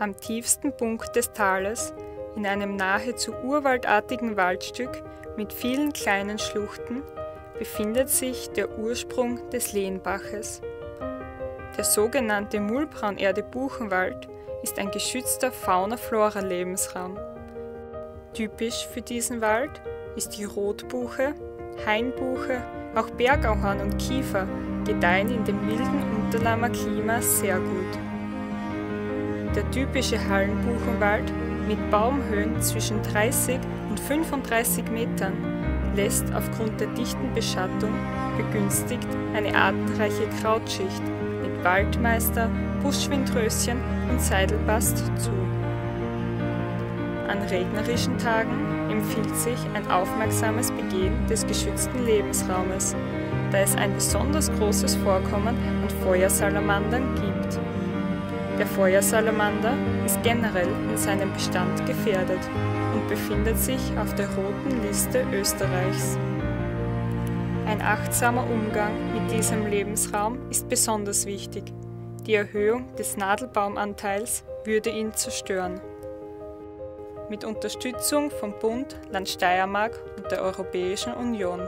Am tiefsten Punkt des Tales, in einem nahezu urwaldartigen Waldstück mit vielen kleinen Schluchten, befindet sich der Ursprung des Lehnbaches. Der sogenannte Mullbraunerde-Buchenwald ist ein geschützter Fauna-Flora-Lebensraum. Typisch für diesen Wald ist die Rotbuche, Hainbuche, auch Bergauhorn und Kiefer gedeihen in dem milden Unternahmer Klima sehr gut. Der typische Hallenbuchenwald mit Baumhöhen zwischen 30 und 35 Metern lässt aufgrund der dichten Beschattung begünstigt eine artenreiche Krautschicht mit Waldmeister, Buschwindröschen und Seidelbast zu. An regnerischen Tagen empfiehlt sich ein aufmerksames Begehen des geschützten Lebensraumes, da es ein besonders großes Vorkommen an Feuersalamandern gibt. Der Feuersalamander ist generell in seinem Bestand gefährdet und befindet sich auf der roten Liste Österreichs. Ein achtsamer Umgang mit diesem Lebensraum ist besonders wichtig. Die Erhöhung des Nadelbaumanteils würde ihn zerstören. Mit Unterstützung vom Bund, Land Steiermark und der Europäischen Union